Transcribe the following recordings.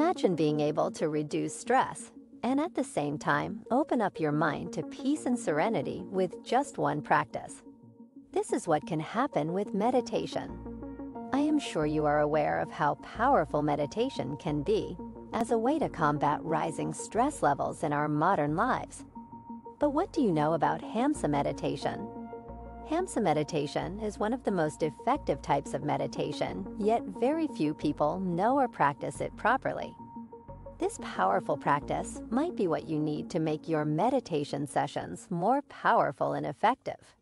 Imagine being able to reduce stress and at the same time open up your mind to peace and serenity with just one practice. This is what can happen with meditation. I am sure you are aware of how powerful meditation can be as a way to combat rising stress levels in our modern lives. But what do you know about Hamsa meditation? Hamsa meditation is one of the most effective types of meditation, yet very few people know or practice it properly. This powerful practice might be what you need to make your meditation sessions more powerful and effective.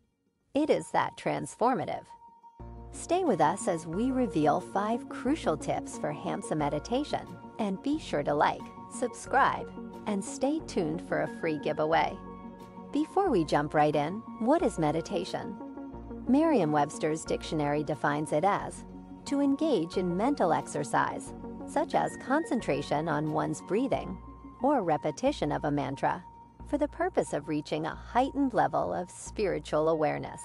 It is that transformative. Stay with us as we reveal five crucial tips for Hamsa meditation, and be sure to like, subscribe, and stay tuned for a free giveaway. Before we jump right in, what is meditation? Merriam-Webster's dictionary defines it as to engage in mental exercise, such as concentration on one's breathing or repetition of a mantra, for the purpose of reaching a heightened level of spiritual awareness.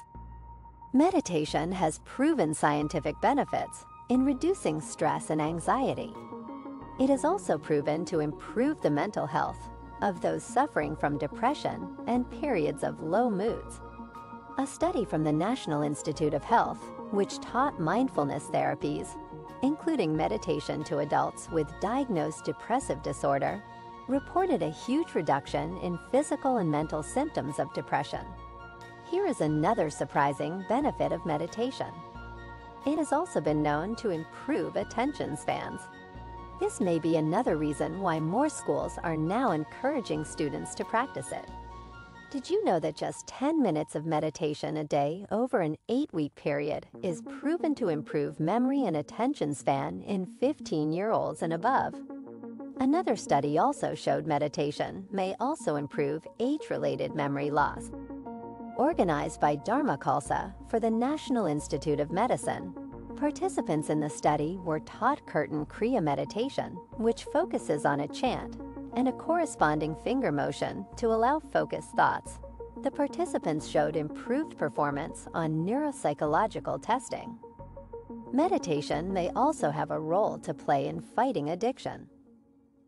Meditation has proven scientific benefits in reducing stress and anxiety. It is also proven to improve the mental health of those suffering from depression and periods of low moods. A study from the National Institute of Health, which taught mindfulness therapies, including meditation to adults with diagnosed depressive disorder, reported a huge reduction in physical and mental symptoms of depression. Here is another surprising benefit of meditation. It has also been known to improve attention spans. This may be another reason why more schools are now encouraging students to practice it. Did you know that just 10 minutes of meditation a day over an eight-week period is proven to improve memory and attention span in 15-year-olds and above? Another study also showed meditation may also improve age-related memory loss. Organized by Dharma Khalsa for the National Institute of Medicine, participants in the study were taught Kirtan Kriya meditation, which focuses on a chant and a corresponding finger motion to allow focused thoughts. The participants showed improved performance on neuropsychological testing. Meditation may also have a role to play in fighting addiction.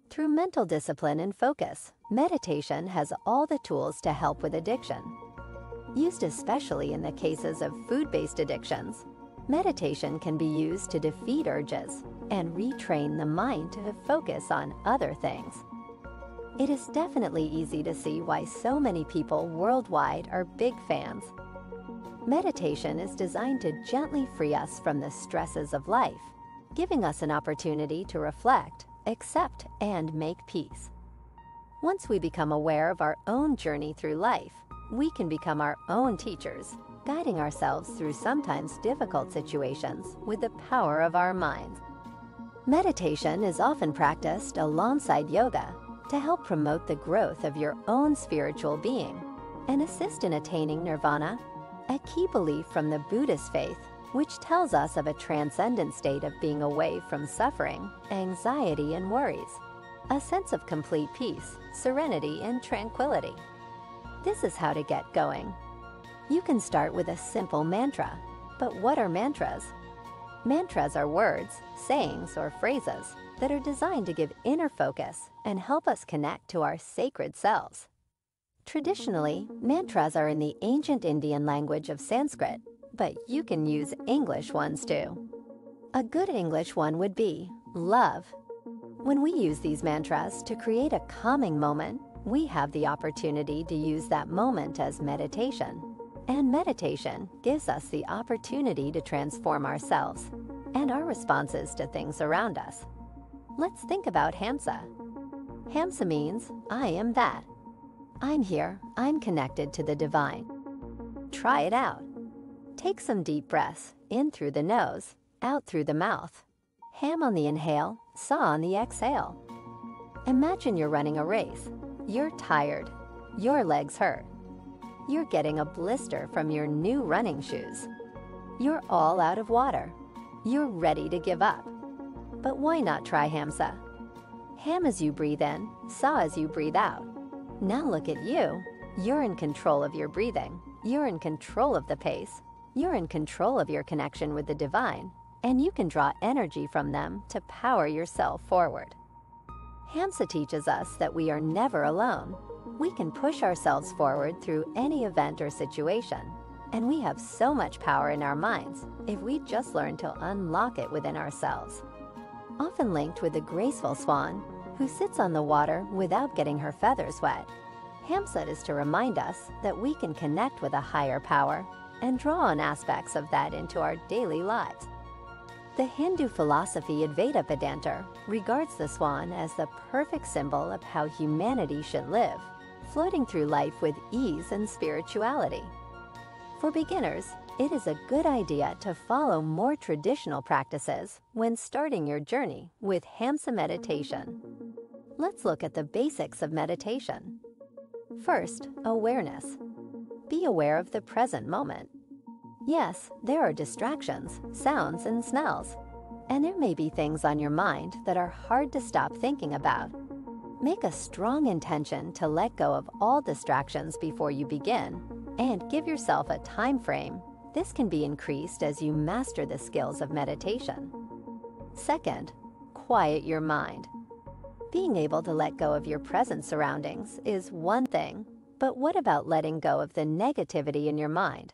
Through mental discipline and focus, meditation has all the tools to help with addiction. Used especially in the cases of food-based addictions, meditation can be used to defeat urges and retrain the mind to focus on other things. It is definitely easy to see why so many people worldwide are big fans. Meditation is designed to gently free us from the stresses of life, giving us an opportunity to reflect, accept, and make peace. Once we become aware of our own journey through life, we can become our own teachers, guiding ourselves through sometimes difficult situations with the power of our minds. Meditation is often practiced alongside yoga to help promote the growth of your own spiritual being and assist in attaining nirvana, a key belief from the Buddhist faith which tells us of a transcendent state of being away from suffering, anxiety, and worries, a sense of complete peace, serenity, and tranquility. This is how to get going. You can start with a simple mantra, but what are mantras? Mantras are words, sayings, or phrases that are designed to give inner focus and help us connect to our sacred selves. Traditionally, mantras are in the ancient Indian language of Sanskrit, but you can use English ones too. A good English one would be love. When we use these mantras to create a calming moment, we have the opportunity to use that moment as meditation. And meditation gives us the opportunity to transform ourselves and our responses to things around us. Let's think about Hamsa. Hamsa means, I am that. I'm here, I'm connected to the divine. Try it out. Take some deep breaths, in through the nose, out through the mouth. Ham on the inhale, sa on the exhale. Imagine you're running a race. You're tired. Your legs hurt. You're getting a blister from your new running shoes. You're all out of water. You're ready to give up. But why not try Hamsa? Ham as you breathe in, Sa as you breathe out. Now look at you. You're in control of your breathing. You're in control of the pace. You're in control of your connection with the divine, and you can draw energy from them to power yourself forward. HAMSA teaches us that we are never alone. We can push ourselves forward through any event or situation, and we have so much power in our minds if we just learn to unlock it within ourselves. Often linked with the graceful swan, who sits on the water without getting her feathers wet, Hamsat is to remind us that we can connect with a higher power and draw on aspects of that into our daily lives. The Hindu philosophy Advaita Vedanta regards the swan as the perfect symbol of how humanity should live, floating through life with ease and spirituality. For beginners, it is a good idea to follow more traditional practices when starting your journey with Hamsa meditation. Let's look at the basics of meditation. First, awareness. Be aware of the present moment. Yes, there are distractions, sounds, and smells. And there may be things on your mind that are hard to stop thinking about. Make a strong intention to let go of all distractions before you begin and give yourself a time frame. This can be increased as you master the skills of meditation. Second, quiet your mind. Being able to let go of your present surroundings is one thing, but what about letting go of the negativity in your mind?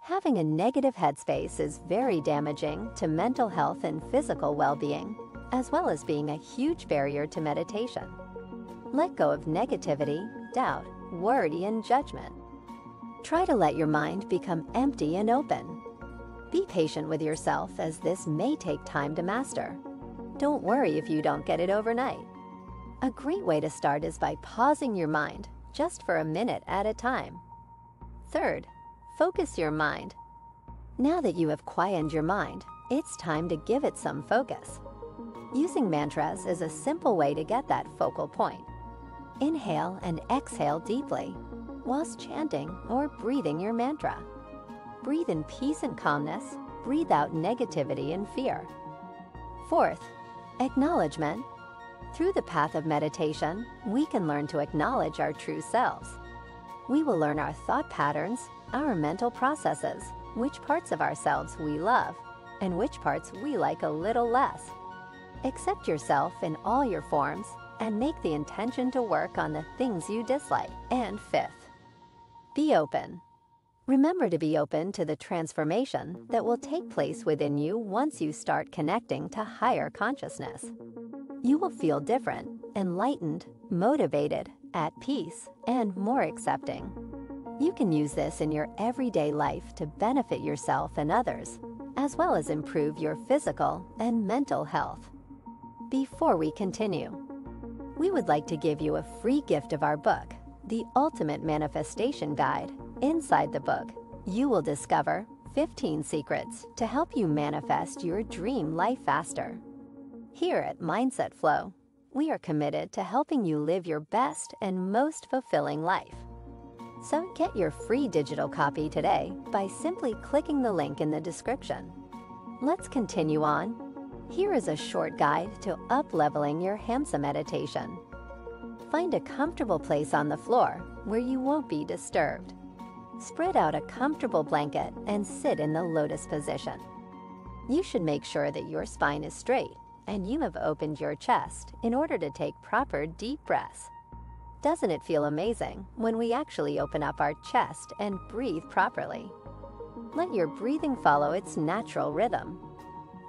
Having a negative headspace is very damaging to mental health and physical well-being, as well as being a huge barrier to meditation. Let go of negativity, doubt, worry, and judgment. Try to let your mind become empty and open. Be patient with yourself as this may take time to master. Don't worry if you don't get it overnight. A great way to start is by pausing your mind just for a minute at a time. Third, focus your mind. Now that you have quieted your mind, it's time to give it some focus. Using mantras is a simple way to get that focal point. Inhale and exhale deeply whilst chanting or breathing your mantra. Breathe in peace and calmness, breathe out negativity and fear. Fourth, acknowledgement through the path of meditation, we can learn to acknowledge our true selves. We will learn our thought patterns, our mental processes, which parts of ourselves we love, and which parts we like a little less. Accept yourself in all your forms and make the intention to work on the things you dislike. And fifth, be open. Remember to be open to the transformation that will take place within you once you start connecting to higher consciousness. You will feel different, enlightened, motivated, at peace, and more accepting. You can use this in your everyday life to benefit yourself and others, as well as improve your physical and mental health. Before we continue, we would like to give you a free gift of our book, The Ultimate Manifestation Guide. Inside the book, you will discover 15 secrets to help you manifest your dream life faster. Here at Mindset Flow, we are committed to helping you live your best and most fulfilling life. So get your free digital copy today by simply clicking the link in the description. Let's continue on. Here is a short guide to up-leveling your Hamsa meditation. Find a comfortable place on the floor where you won't be disturbed. Spread out a comfortable blanket and sit in the lotus position. You should make sure that your spine is straight and you have opened your chest in order to take proper deep breaths. Doesn't it feel amazing when we actually open up our chest and breathe properly? Let your breathing follow its natural rhythm.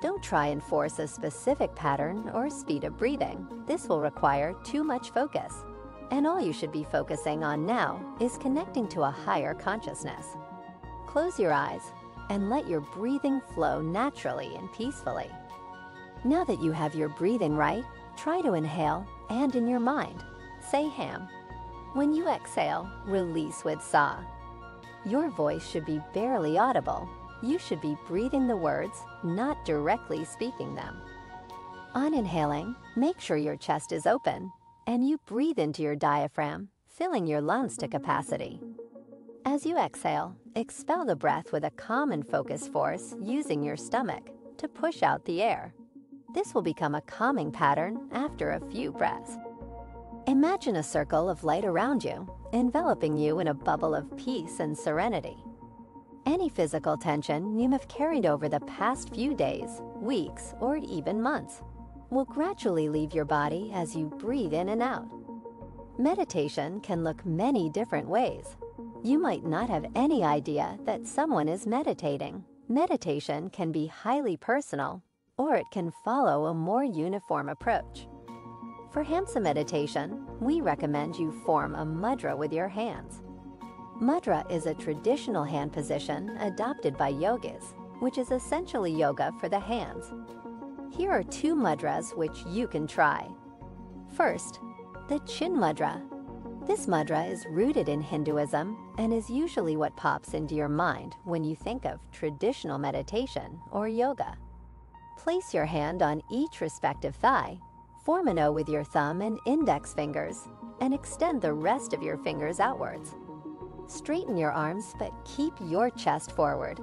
Don't try and force a specific pattern or speed of breathing. This will require too much focus. And all you should be focusing on now is connecting to a higher consciousness. Close your eyes and let your breathing flow naturally and peacefully. Now that you have your breathing right, try to inhale and in your mind, say ham. When you exhale, release with sa. Your voice should be barely audible. You should be breathing the words, not directly speaking them. On inhaling, make sure your chest is open and you breathe into your diaphragm, filling your lungs to capacity. As you exhale, expel the breath with a calm and focused force using your stomach to push out the air. This will become a calming pattern after a few breaths. Imagine a circle of light around you, enveloping you in a bubble of peace and serenity. Any physical tension you have carried over the past few days, weeks, or even months will gradually leave your body as you breathe in and out. Meditation can look many different ways. You might not have any idea that someone is meditating. Meditation can be highly personal, or it can follow a more uniform approach. For Hamsa meditation, we recommend you form a mudra with your hands. Mudra is a traditional hand position adopted by yogis, which is essentially yoga for the hands. Here are two mudras which you can try. First, the Chin Mudra. This mudra is rooted in Hinduism and is usually what pops into your mind when you think of traditional meditation or yoga. Place your hand on each respective thigh, form an O with your thumb and index fingers, and extend the rest of your fingers outwards. Straighten your arms, but keep your chest forward.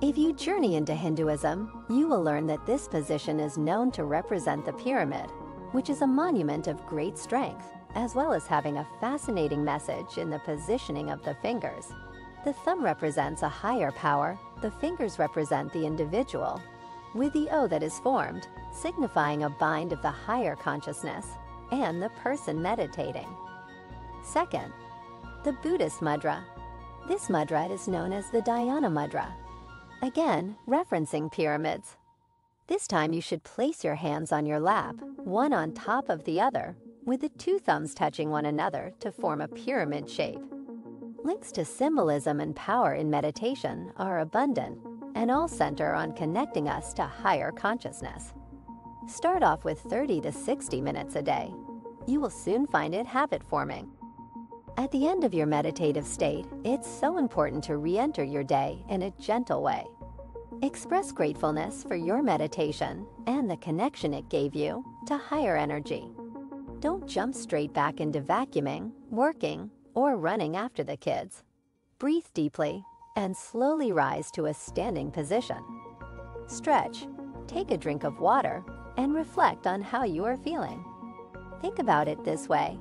If you journey into Hinduism, you will learn that this position is known to represent the pyramid, which is a monument of great strength, as well as having a fascinating message in the positioning of the fingers. The thumb represents a higher power, the fingers represent the individual, with the O that is formed, signifying a bind of the higher consciousness and the person meditating. Second, the Buddhist mudra. This mudra is known as the Dhyana mudra, Again, referencing pyramids. This time you should place your hands on your lap, one on top of the other, with the two thumbs touching one another to form a pyramid shape. Links to symbolism and power in meditation are abundant and all center on connecting us to higher consciousness. Start off with 30 to 60 minutes a day. You will soon find it habit forming. At the end of your meditative state, it's so important to re-enter your day in a gentle way. Express gratefulness for your meditation and the connection it gave you to higher energy. Don't jump straight back into vacuuming, working, or running after the kids. Breathe deeply and slowly rise to a standing position. Stretch, take a drink of water, and reflect on how you are feeling. Think about it this way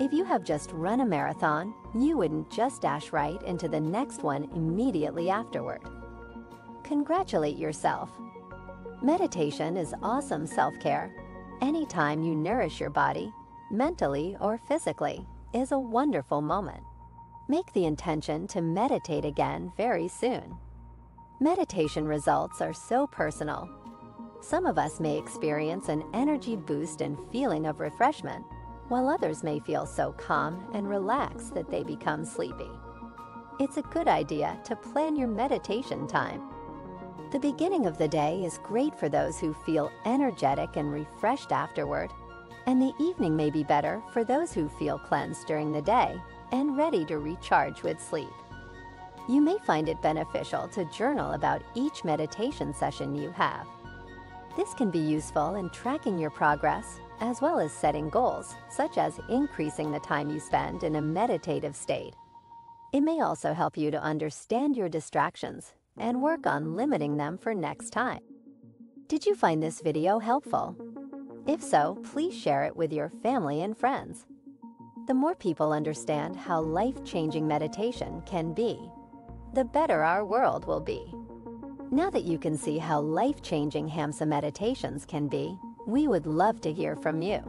if you have just run a marathon, you wouldn't just dash right into the next one immediately afterward. Congratulate yourself. Meditation is awesome self-care. Anytime you nourish your body, mentally or physically, is a wonderful moment. Make the intention to meditate again very soon. Meditation results are so personal. Some of us may experience an energy boost and feeling of refreshment, while others may feel so calm and relaxed that they become sleepy. It's a good idea to plan your meditation time. The beginning of the day is great for those who feel energetic and refreshed afterward, and the evening may be better for those who feel cleansed during the day and ready to recharge with sleep. You may find it beneficial to journal about each meditation session you have. This can be useful in tracking your progress as well as setting goals, such as increasing the time you spend in a meditative state. It may also help you to understand your distractions and work on limiting them for next time. Did you find this video helpful? If so, please share it with your family and friends. The more people understand how life-changing meditation can be, the better our world will be. Now that you can see how life-changing Hamsa meditations can be, we would love to hear from you.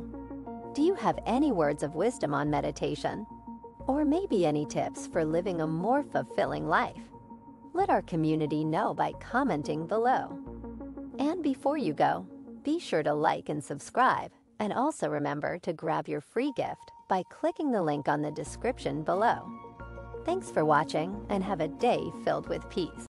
Do you have any words of wisdom on meditation? Or maybe any tips for living a more fulfilling life? Let our community know by commenting below. And before you go, be sure to like and subscribe, and also remember to grab your free gift by clicking the link on the description below. Thanks for watching and have a day filled with peace.